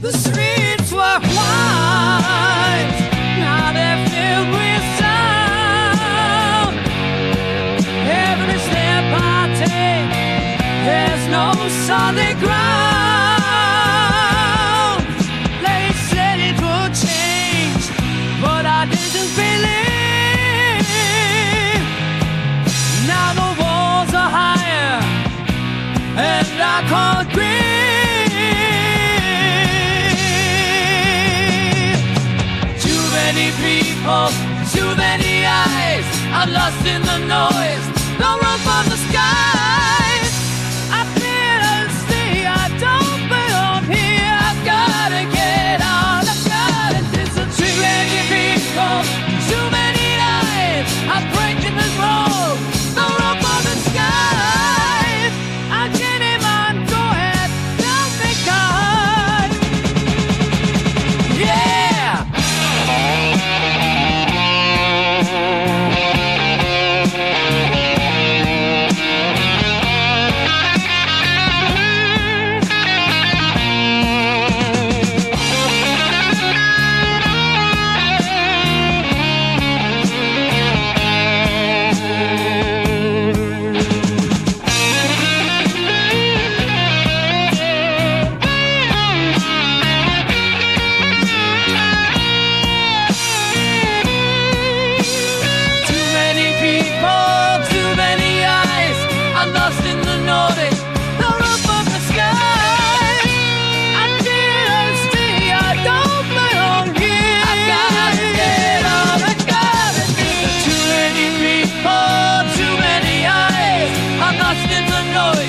The streets were white, now they're filled with sound. Every step I take, there's no solid ground. They said it would change, but I didn't believe. Now the walls are higher, and I. people, too many eyes. I'm lost in the noise. No room for the sky. needed to know